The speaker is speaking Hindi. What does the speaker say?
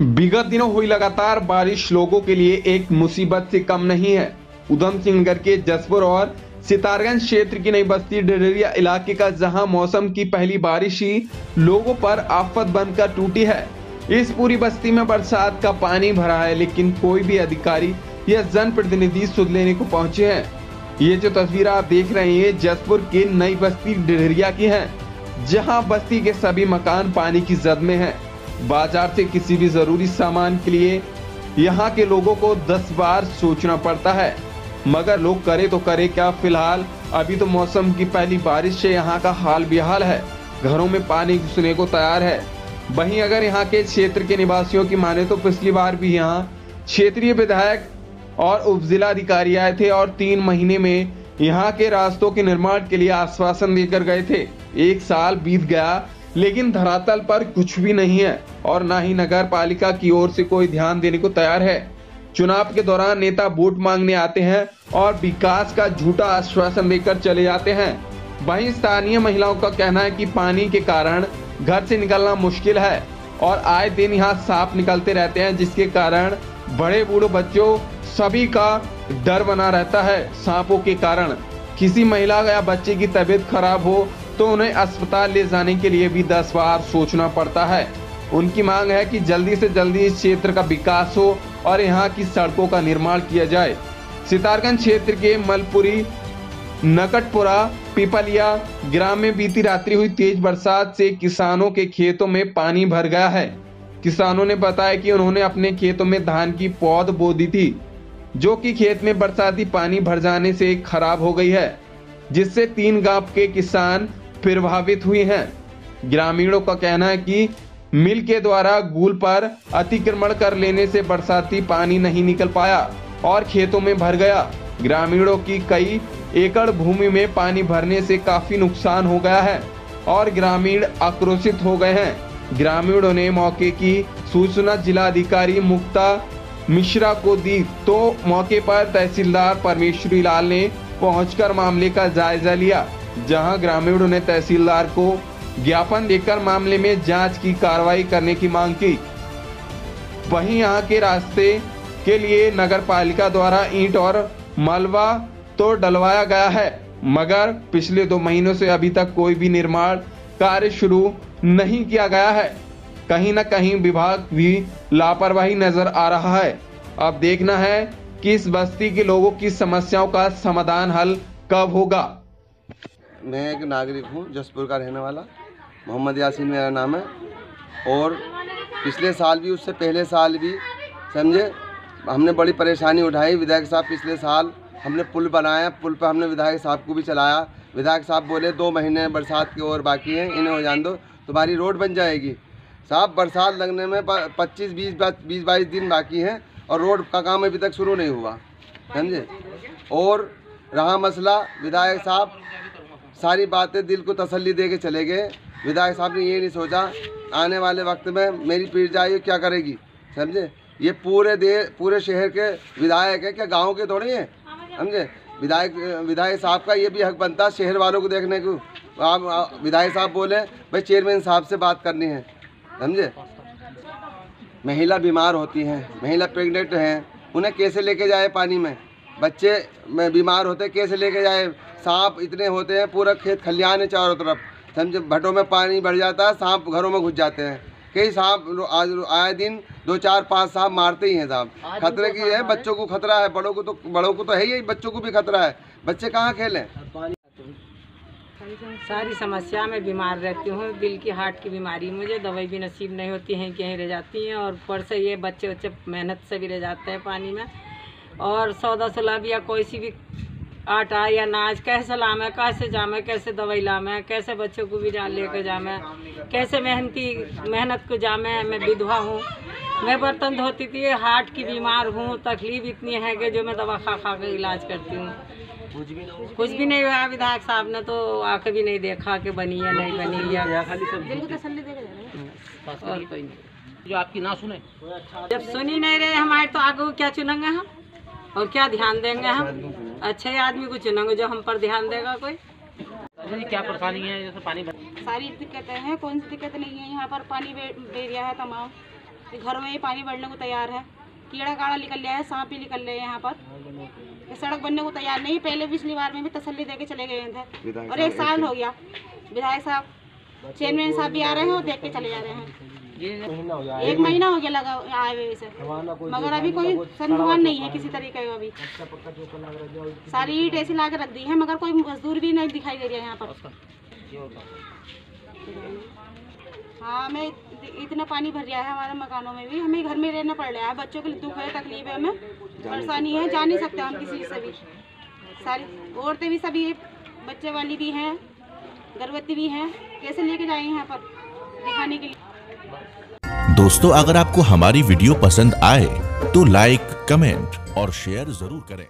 विगत दिनों हुई लगातार बारिश लोगों के लिए एक मुसीबत से कम नहीं है। उधम सिंह नगर के जसपुर और सितारगंज क्षेत्र की नई बस्ती डडरिया इलाके का जहाँ मौसम की पहली बारिश ही लोगों पर आफत बनकर टूटी है। इस पूरी बस्ती में बरसात का पानी भरा है, लेकिन कोई भी अधिकारी या जन प्रतिनिधि सुध लेने को पहुँचे हैं। ये जो तस्वीर आप देख रहे हैं जसपुर के नई बस्ती डडरिया की है, जहाँ बस्ती के सभी मकान पानी की जद में है। बाज़ार से किसी भी ज़रूरी सामान के लिए यहाँ के लोगों को 10 बार सोचना पड़ता है। मगर लोग करे तो करे क्या फ़िलहाल? अभी तो मौसम की पहली बारिश से यहाँ का हाल बेहाल है। घरों में पानी घुसने को तैयार है। वहीं अगर यहाँ के क्षेत्र के निवासियों की माने तो पिछली बार भी यहाँ क्षेत्रीय विधायक और उप जिला अधिकारी आए थे और तीन महीने में यहाँ के रास्तों के निर्माण के लिए आश्वासन देकर गए थे। एक साल बीत गया, लेकिन धरातल पर कुछ भी नहीं है और न ही नगर पालिका की ओर से कोई ध्यान देने को तैयार है। चुनाव के दौरान नेता वोट मांगने आते हैं और विकास का झूठा आश्वासन देकर चले जाते हैं। वहीं स्थानीय महिलाओं का कहना है कि पानी के कारण घर से निकलना मुश्किल है और आए दिन यहाँ सांप निकलते रहते हैं, जिसके कारण बड़े बूढ़े बच्चों सभी का डर बना रहता है सांपों के कारण। किसी महिला या बच्चे की तबीयत खराब हो तो उन्हें अस्पताल ले जाने के लिए भी दस बार सोचना पड़ता है। उनकी मांग है कि जल्दी से जल्दी इस क्षेत्र का विकास हो और यहाँ की सड़कों का निर्माण किया जाए। सितारगंज क्षेत्र के मलपुरी, नकटपुरा, पिपलिया ग्राम में बीती रात्रि हुई तेज बरसात से किसानों के खेतों में पानी भर गया है। किसानों ने बताया कि उन्होंने अपने खेतों में धान की पौध बो दी थी, जो कि खेत में बरसाती पानी भर जाने से खराब हो गई है, जिससे तीन गाँव के किसान प्रभावित हुए हैं। ग्रामीणों का कहना है कि मिल के द्वारा गुल पर अतिक्रमण कर लेने से बरसाती पानी नहीं निकल पाया और खेतों में भर गया। ग्रामीणों की कई एकड़ भूमि में पानी भरने से काफ़ी नुकसान हो गया है और ग्रामीण आक्रोशित हो गए हैं। ग्रामीणों ने मौके की सूचना जिला अधिकारी मुक्ता मिश्रा को दी। तो मौके पर तहसीलदार परमेश्वरी लाल ने पहुंचकर मामले का जायजा लिया, जहाँ ग्रामीणों ने तहसीलदार को ज्ञापन देकर मामले में जाँच की कार्रवाई करने की मांग की। वहीं यहाँ के रास्ते के लिए नगर पालिका द्वारा ईंट और मलबा तो डलवाया गया है, मगर पिछले दो महीनों से अभी तक कोई भी निर्माण कार्य शुरू नहीं किया गया है। कहीं न कहीं विभाग भी लापरवाही नज़र आ रहा है। अब देखना है कि इस बस्ती के लोगों की समस्याओं का समाधान हल कब होगा। मैं एक नागरिक हूँ, जसपुर का रहने वाला। मोहम्मद यासीन मेरा नाम है। और पिछले साल भी, उससे पहले साल भी, समझे? हमने बड़ी परेशानी उठाई। विधायक साहब पिछले साल हमने पुल बनाया, पुल पर हमने विधायक साहब को भी चलाया। विधायक साहब बोले, दो महीने बरसात की और बाकी हैं, इन्हें हो जान दो, तुम्हारी रोड बन जाएगी। साहब, बरसात लगने में पच्चीस, बीस बीस, बाईस दिन बाकी हैं और रोड का काम अभी तक शुरू नहीं हुआ। समझे? और रहा मसला, विधायक साहब सारी बातें दिल को तसल्ली दे के चले गए। विधायक साहब ने ये नहीं सोचा, आने वाले वक्त में मेरी पीठ जाए क्या करेगी? समझे? ये पूरे दे, पूरे शहर के विधायक है, क्या गाँव के थोड़े हैं? समझे? विधायक विधायक साहब का ये भी हक बनता है शहर वालों को देखने को। आप विधायक साहब बोले, भाई चेयरमैन साहब से बात करनी है। समझे? महिला बीमार होती हैं, महिला प्रेग्नेंट हैं, उन्हें कैसे लेके जाए पानी में? बच्चे में बीमार होते कैसे लेके जाए? सांप इतने होते हैं, पूरा खेत खलियान है चारों तरफ़। समझे? भटों में पानी भर जाता है सांप घरों में घुस जाते हैं। कई सांप आज आए दिन दो चार पाँच सांप मारते ही हैं सांप खतरे की है बच्चों को खतरा है बड़ों को तो बड़ों को तो है ही बच्चों को भी खतरा है। बच्चे कहाँ खेलें? सारी समस्या में बीमार रहती हूँ दिल की हार्ट की बीमारी। मुझे दवाई भी नसीब नहीं होती है कहीं रह जाती हैं और ऊपर से ये बच्चे बच्चे मेहनत से भी रह जाते हैं पानी में। और सौदा सुलभ या कोई सी भी आटा या नाच कैसे लामे कैसे जामे कैसे दवाई लामे कैसे बच्चों को भी डाल लेकर जामे कैसे मेहनती मेहनत को जामे मैं विधवा हूँ। मैं बर्तन धोती थी हार्ट की बीमार हूँ तकलीफ़ इतनी है कि जो मैं दवा खा खा कर इलाज करती हूँ। कुछ भी नहीं हुआ विधायक साहब ने तो आके भी नहीं देखा कि बनी या नहीं बनी या और कोई नहीं। जो आपकी ना सुने। जब सुनी नहीं रहे हमारे तो आगे क्या चुनेंगे हम? और क्या ध्यान देंगे हम? अच्छे आदमी को चुनेंगे जो हम पर ध्यान देगा कोई। अच्छा जी क्या परेशानी है? जैसे पानी सारी दिक्कतें हैं कौन सी दिक्कत नहीं है? यहाँ पर पानी बे- बेरिया है तमाम। ये घरों में ही पानी बढ़ने को तैयार है। कीड़ा काड़ा निकल लिया है सांप भी निकल रहे हैं यहाँ पर। सड़क बनने को तैयार नहीं पहले पिछली बार में भी तसल्ली देके चले गए थे। और एक साल हो गया। विधायक साहब चेयरमैन साहब भी आ रहे हैं और देख के चले जा रहे हैं। एक महीना हो गया लगा आए हुए इसे मगर अभी कोई संतुलन नहीं है किसी तरीके का अभी। सारी ईट ऐसी ला के रख दी है मगर कोई मजदूर भी नहीं दिखाई दे रही है यहाँ पर। हाँ। हमें इतना पानी भर गया है हमारे मकानों में भी। हमें घर में रहना पड़ रहा है। बच्चों के लिए दुख है तकलीफ़ है हमें परेशानी है जा नहीं सकते हम किसी से भी। सारी औरतें भी सभी बच्चे वाली भी हैं गर्भवती भी हैं। कैसे लेके जाएँगे यहाँ पर दिखाने के लिए? दोस्तों अगर आपको हमारी वीडियो पसंद आए तो लाइक कमेंट और शेयर ज़रूर करें।